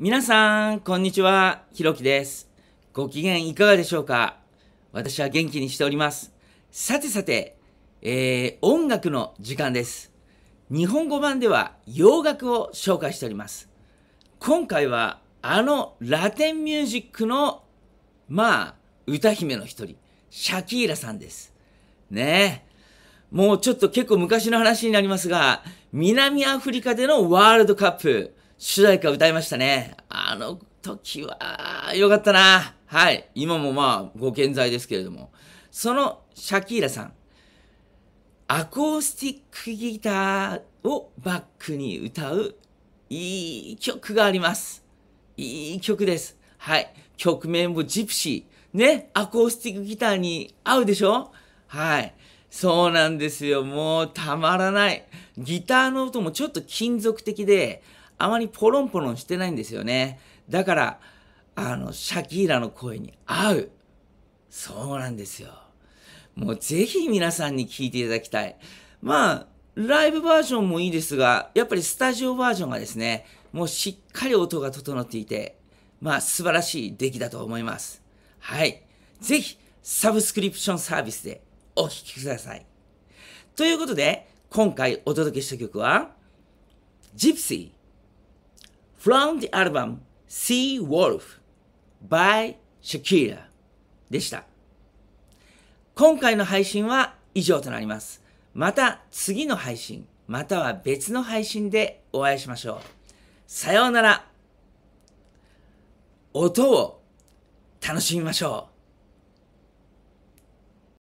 皆さん、こんにちは。ひろきです。ご機嫌いかがでしょうか？私は元気にしております。さてさて、えー、音楽の時間です。日本語版では洋楽を紹介しております。今回は、あのラテンミュージックの、まあ、歌姫の一人、シャキーラさんです。ねえ。もうちょっと結構昔の話になりますが、南アフリカでのワールドカップ、主題歌歌いましたね。あの時は、よかったな。はい。今もまあ、ご健在ですけれども。そのシャキーラさん、アコースティックギターをバックに歌う、いい曲があります。いい曲です。はい。曲名もジプシー。ね。アコースティックギターに合うでしょ？はい。そうなんですよ。もうたまらない。ギターの音もちょっと金属的で、あまりポロンポロンしてないんですよね。だから、あの、シャキーラの声に合う。そうなんですよ。もうぜひ皆さんに聴いていただきたい。まあ、ライブバージョンもいいですが、やっぱりスタジオバージョンがですね、もうしっかり音が整っていて、まあ素晴らしい出来だと思います。はい。ぜひ、サブスクリプションサービスでお聴きください。ということで、今回お届けした曲は、Gypsy from the album Sea Wolf by Shakira でした。今回の配信は以上となります。また次の配信、または別の配信でお会いしましょう。さようなら。音を楽しみましょう。